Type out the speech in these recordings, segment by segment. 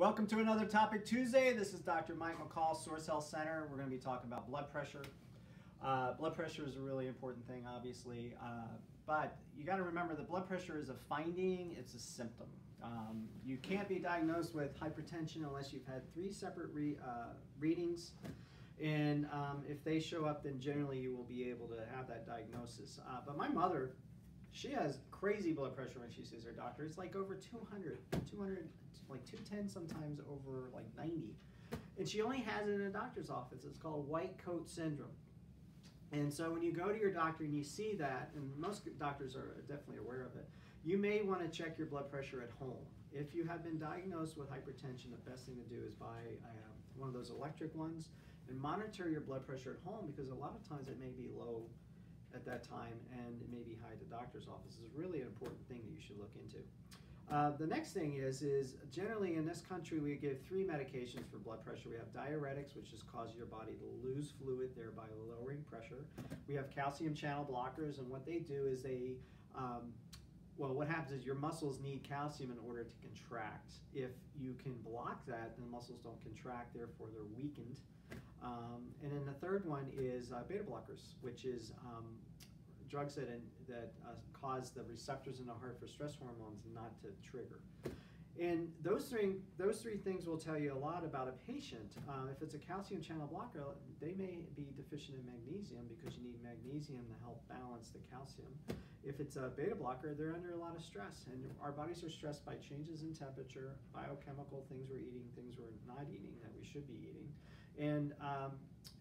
Welcome to another Topic Tuesday. This is Dr. Mike McCall, Source Health Center. We're going to be talking about blood pressure. Uh, blood pressure is a really important thing, obviously, uh, but you got to remember that blood pressure is a finding, it's a symptom. Um, you can't be diagnosed with hypertension unless you've had three separate re uh, readings. And um, if they show up, then generally you will be able to have that diagnosis. Uh, but my mother, she has crazy blood pressure when she sees her doctor. It's like over 200, 200, like 210 sometimes over like 90. And she only has it in a doctor's office. It's called white coat syndrome. And so when you go to your doctor and you see that, and most doctors are definitely aware of it, you may want to check your blood pressure at home. If you have been diagnosed with hypertension, the best thing to do is buy uh, one of those electric ones and monitor your blood pressure at home because a lot of times it may be low at that time and maybe at the doctor's office. is really an important thing that you should look into. Uh, the next thing is, is generally in this country we give three medications for blood pressure. We have diuretics, which just cause your body to lose fluid, thereby lowering pressure. We have calcium channel blockers, and what they do is they, um, well, what happens is your muscles need calcium in order to contract. If you can block that, then the muscles don't contract, therefore they're weakened. Um, and then the third one is uh, beta blockers, which is um, drugs that, in, that uh, cause the receptors in the heart for stress hormones not to trigger. And those three, those three things will tell you a lot about a patient. Uh, if it's a calcium channel blocker, they may be deficient in magnesium because you need magnesium to help balance the calcium. If it's a beta blocker, they're under a lot of stress. And our bodies are stressed by changes in temperature, biochemical things we're eating, things we're not eating that we should be eating. And um,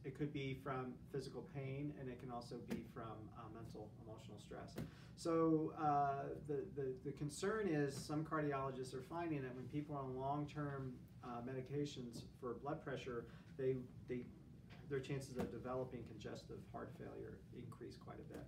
it could be from physical pain, and it can also be from uh, mental, emotional stress. So uh, the, the, the, concern is some cardiologists are finding that when people are on long-term uh, medications for blood pressure, they, they, their chances of developing congestive heart failure increase quite a bit.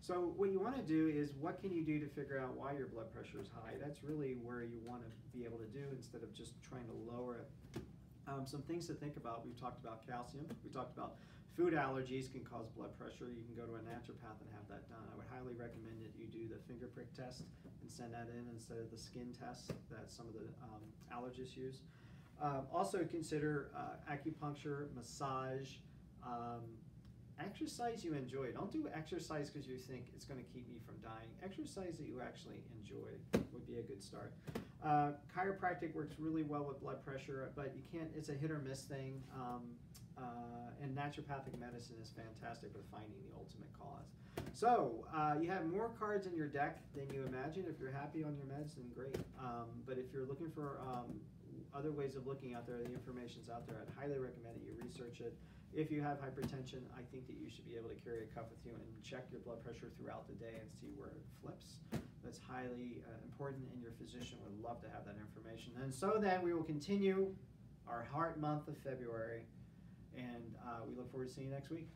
So what you want to do is what can you do to figure out why your blood pressure is high? That's really where you want to be able to do instead of just trying to lower it. Um, some things to think about, we've talked about calcium, we talked about food allergies can cause blood pressure. You can go to a naturopath and have that done. I would highly recommend that you do the finger prick test and send that in instead of the skin test that some of the um, allergists use. Um, also consider uh, acupuncture, massage, um, exercise you enjoy. Don't do exercise because you think it's going to keep me from dying. Exercise that you actually enjoy would be a good start. Uh, chiropractic works really well with blood pressure, but you can't. It's a hit or miss thing. Um, uh, and naturopathic medicine is fantastic for finding the ultimate cause. So uh, you have more cards in your deck than you imagine. If you're happy on your meds, then great. Um, but if you're looking for um, other ways of looking out there, the information's out there. I'd highly recommend that you research it. If you have hypertension, I think that you should be able to carry a cuff with you and check your blood pressure throughout the day and see where it flips. That's highly uh, important, and your physician would love to have that information. And so then we will continue our heart month of February, and uh, we look forward to seeing you next week.